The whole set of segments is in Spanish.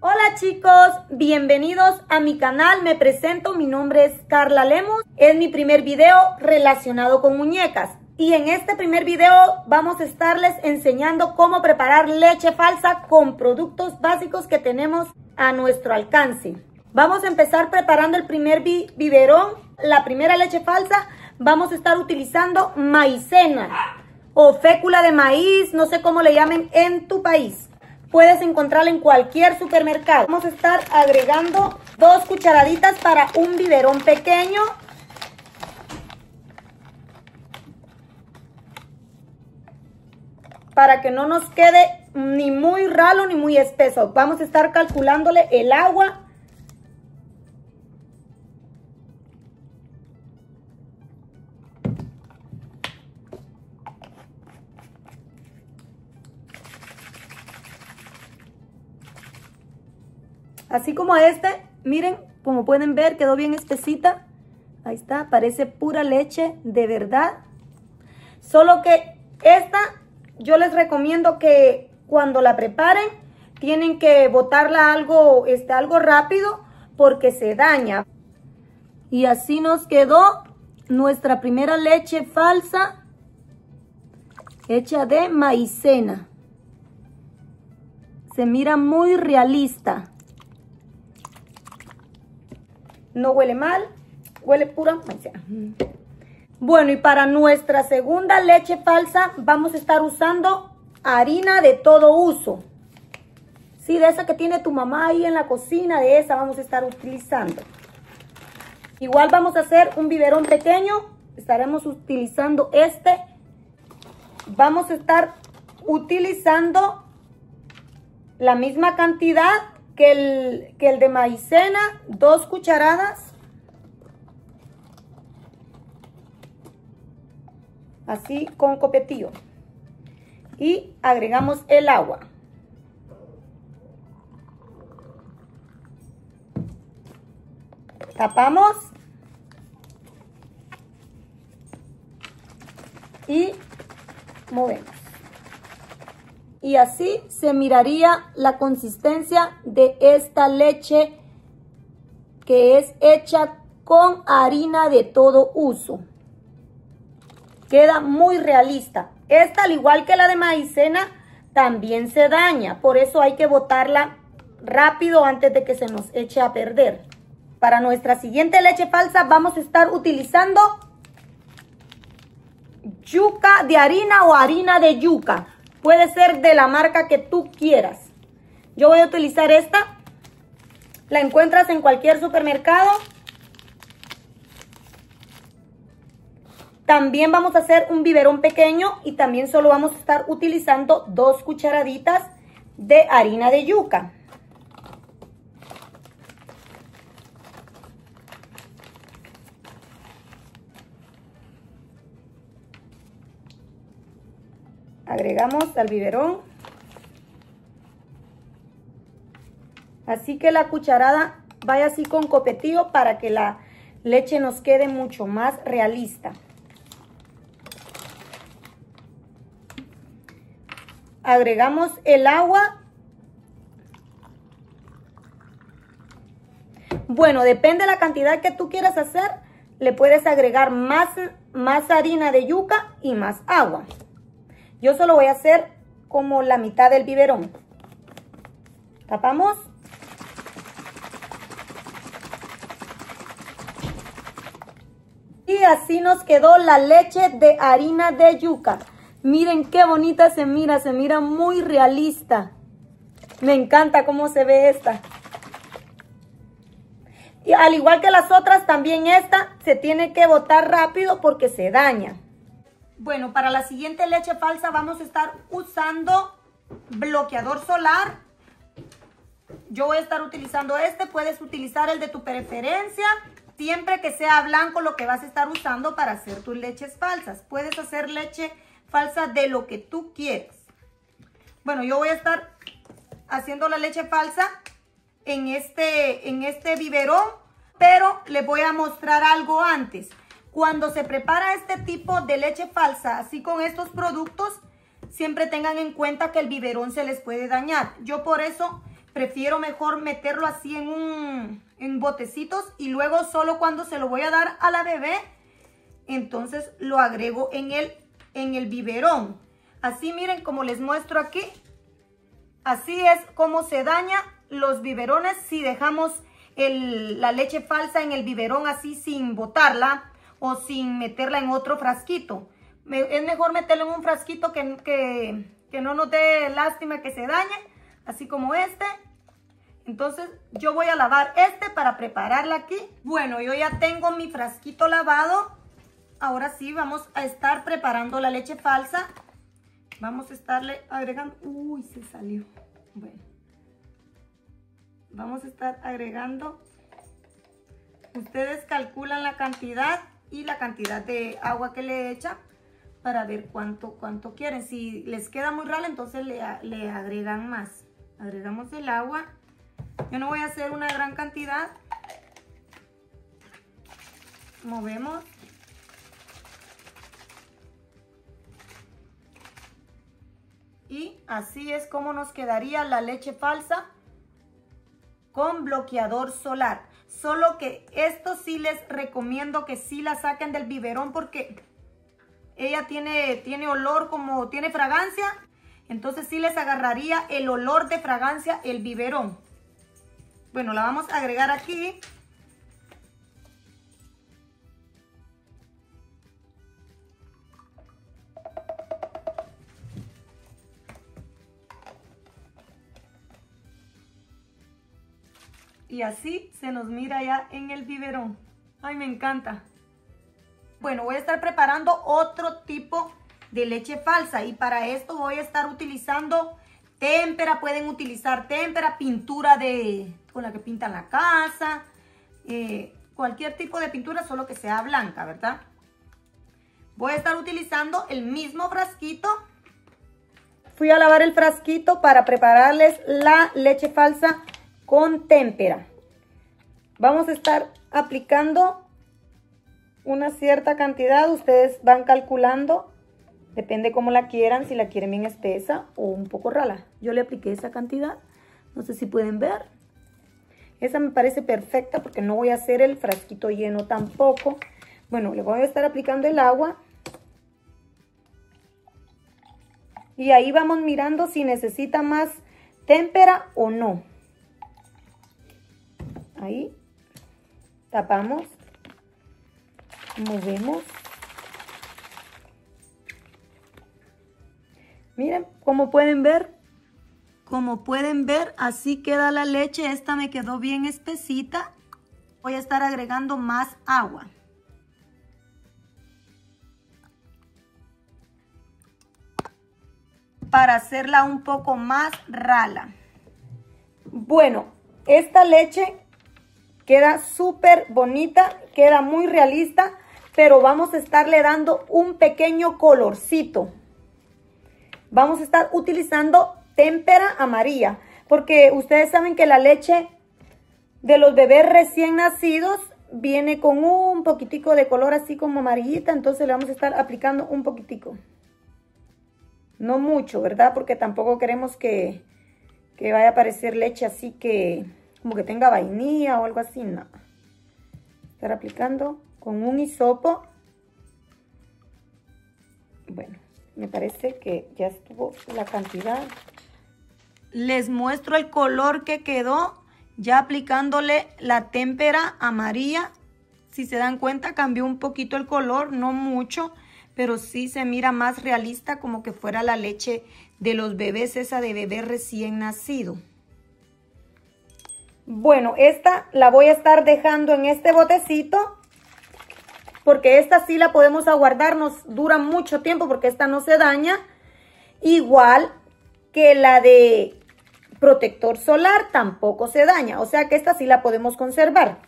Hola chicos, bienvenidos a mi canal, me presento, mi nombre es Carla Lemos, es mi primer video relacionado con muñecas. Y en este primer video vamos a estarles enseñando cómo preparar leche falsa con productos básicos que tenemos a nuestro alcance. Vamos a empezar preparando el primer biberón, la primera leche falsa, vamos a estar utilizando maicena o fécula de maíz, no sé cómo le llamen en tu país puedes encontrarla en cualquier supermercado. Vamos a estar agregando dos cucharaditas para un biberón pequeño. Para que no nos quede ni muy ralo ni muy espeso. Vamos a estar calculándole el agua Así como este, miren, como pueden ver, quedó bien espesita. Ahí está, parece pura leche de verdad. Solo que esta, yo les recomiendo que cuando la preparen, tienen que botarla algo, este, algo rápido porque se daña. Y así nos quedó nuestra primera leche falsa hecha de maicena. Se mira muy realista. No huele mal, huele pura. Bueno, y para nuestra segunda leche falsa vamos a estar usando harina de todo uso. Sí, de esa que tiene tu mamá ahí en la cocina, de esa vamos a estar utilizando. Igual vamos a hacer un biberón pequeño, estaremos utilizando este. Vamos a estar utilizando la misma cantidad que el, que el de maicena, dos cucharadas. Así con copetillo. Y agregamos el agua. Tapamos. Y movemos y así se miraría la consistencia de esta leche que es hecha con harina de todo uso. Queda muy realista. Esta, al igual que la de maicena, también se daña. Por eso hay que botarla rápido antes de que se nos eche a perder. Para nuestra siguiente leche falsa vamos a estar utilizando yuca de harina o harina de yuca. Puede ser de la marca que tú quieras. Yo voy a utilizar esta. La encuentras en cualquier supermercado. También vamos a hacer un biberón pequeño y también solo vamos a estar utilizando dos cucharaditas de harina de yuca. Agregamos al biberón. Así que la cucharada vaya así con copetío para que la leche nos quede mucho más realista. Agregamos el agua. Bueno, depende de la cantidad que tú quieras hacer, le puedes agregar más, más harina de yuca y más agua. Yo solo voy a hacer como la mitad del biberón. Tapamos. Y así nos quedó la leche de harina de yuca. Miren qué bonita se mira, se mira muy realista. Me encanta cómo se ve esta. Y al igual que las otras, también esta se tiene que botar rápido porque se daña. Bueno, para la siguiente leche falsa vamos a estar usando bloqueador solar. Yo voy a estar utilizando este, puedes utilizar el de tu preferencia, siempre que sea blanco lo que vas a estar usando para hacer tus leches falsas. Puedes hacer leche falsa de lo que tú quieras. Bueno, yo voy a estar haciendo la leche falsa en este, en este biberón, pero les voy a mostrar algo antes. Cuando se prepara este tipo de leche falsa, así con estos productos, siempre tengan en cuenta que el biberón se les puede dañar. Yo por eso prefiero mejor meterlo así en un en botecitos y luego solo cuando se lo voy a dar a la bebé, entonces lo agrego en el, en el biberón. Así miren como les muestro aquí. Así es como se daña los biberones si dejamos la leche falsa en el biberón así sin botarla o sin meterla en otro frasquito. es mejor meterlo en un frasquito que, que, que no nos dé lástima que se dañe, así como este. Entonces yo voy a lavar este para prepararla aquí. Bueno, yo ya tengo mi frasquito lavado. Ahora sí vamos a estar preparando la leche falsa. Vamos a estarle agregando... Uy, se salió. Bueno. Vamos a estar agregando... Ustedes calculan la cantidad y la cantidad de agua que le echan para ver cuánto, cuánto quieren. Si les queda muy rala, entonces le, le agregan más. Agregamos el agua yo no voy a hacer una gran cantidad. Movemos. Y así es como nos quedaría la leche falsa con bloqueador solar. Solo que esto sí les recomiendo que sí la saquen del biberón porque ella tiene, tiene olor como, tiene fragancia. Entonces sí les agarraría el olor de fragancia el biberón. Bueno, la vamos a agregar aquí. Y así se nos mira ya en el biberón. Ay, me encanta. Bueno, voy a estar preparando otro tipo de leche falsa. Y para esto voy a estar utilizando témpera. Pueden utilizar témpera, pintura de con la que pintan la casa, eh, cualquier tipo de pintura, solo que sea blanca, ¿verdad? Voy a estar utilizando el mismo frasquito. Fui a lavar el frasquito para prepararles la leche falsa con témpera. Vamos a estar aplicando una cierta cantidad. Ustedes van calculando. Depende cómo la quieran, si la quieren bien espesa o un poco rala. Yo le apliqué esa cantidad. No sé si pueden ver. Esa me parece perfecta porque no voy a hacer el frasquito lleno tampoco. Bueno, le voy a estar aplicando el agua. Y ahí vamos mirando si necesita más témpera o no. Ahí. Tapamos. Movemos. Miren, como pueden ver, como pueden ver, así queda la leche. Esta me quedó bien espesita. Voy a estar agregando más agua. Para hacerla un poco más rala. Bueno, esta leche queda súper bonita, queda muy realista, pero vamos a estarle dando un pequeño colorcito. Vamos a estar utilizando témpera amarilla, porque ustedes saben que la leche de los bebés recién nacidos viene con un poquitico de color así como amarillita, entonces le vamos a estar aplicando un poquitico. No mucho, ¿verdad? Porque tampoco queremos que, que vaya a parecer leche así que como que tenga vainilla o algo así, no. Estar aplicando con un hisopo. Bueno, me parece que ya estuvo la cantidad les muestro el color que quedó ya aplicándole la témpera amarilla. Si se dan cuenta cambió un poquito el color, no mucho, pero sí se mira más realista como que fuera la leche de los bebés, esa de bebé recién nacido. Bueno, esta la voy a estar dejando en este botecito porque esta sí la podemos aguardar, nos dura mucho tiempo porque esta no se daña. Igual que la de protector solar tampoco se daña, o sea que esta sí la podemos conservar.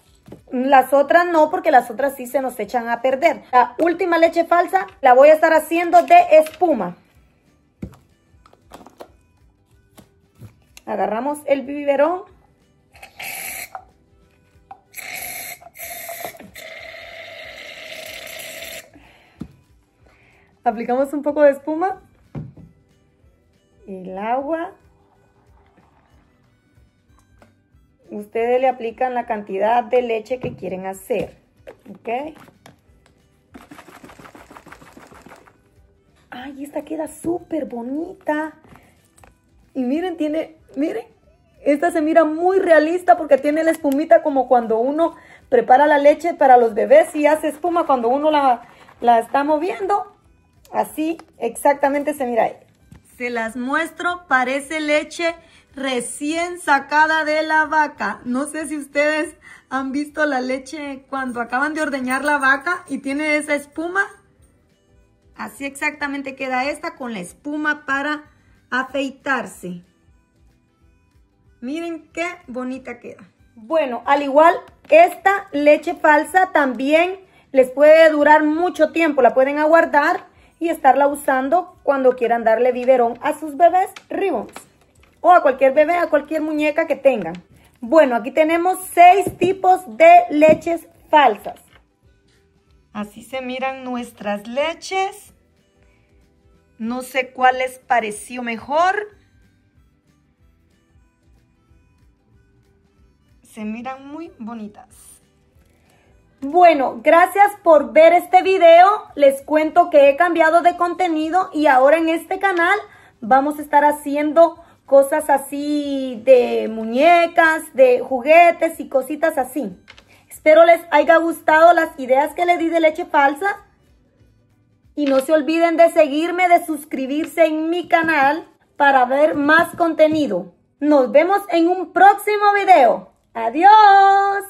Las otras no, porque las otras sí se nos echan a perder. La última leche falsa la voy a estar haciendo de espuma. Agarramos el biberón. Aplicamos un poco de espuma. El agua. ustedes le aplican la cantidad de leche que quieren hacer. ¿Ok? Ay, esta queda súper bonita. Y miren, tiene, miren, esta se mira muy realista porque tiene la espumita como cuando uno prepara la leche para los bebés y hace espuma cuando uno la, la está moviendo. Así exactamente se mira ahí. Se las muestro, parece leche recién sacada de la vaca. No sé si ustedes han visto la leche cuando acaban de ordeñar la vaca y tiene esa espuma. Así exactamente queda esta con la espuma para afeitarse. Miren qué bonita queda. Bueno, al igual, esta leche falsa también les puede durar mucho tiempo. La pueden aguardar y estarla usando cuando quieran darle biberón a sus bebés ribbons. O a cualquier bebé, a cualquier muñeca que tengan. Bueno, aquí tenemos seis tipos de leches falsas. Así se miran nuestras leches. No sé cuál les pareció mejor. Se miran muy bonitas. Bueno, gracias por ver este video. Les cuento que he cambiado de contenido y ahora en este canal vamos a estar haciendo cosas así de muñecas, de juguetes y cositas así. Espero les haya gustado las ideas que le di de leche falsa. Y no se olviden de seguirme, de suscribirse en mi canal para ver más contenido. Nos vemos en un próximo video. Adiós.